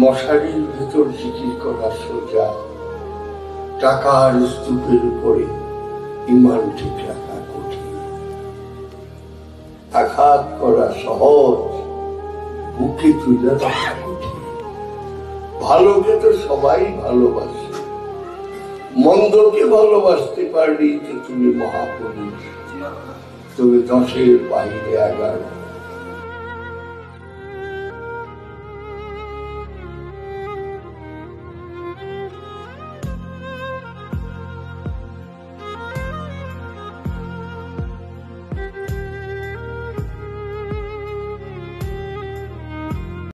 মশারির ভেতর জিকির করা সোজা। টাকার স্তূপের উপরে ইমান ঠিক রাখা কঠিন। আঘাত করা সহজ, বুকে তুলে রাখা কঠিন। ভালোকে তো সবাই ভালোবাসে। মন্দকে ভালোবাসতে পারলেই তো তুমি মহাপুরুষ। তুমি দশের বাইরে এগারো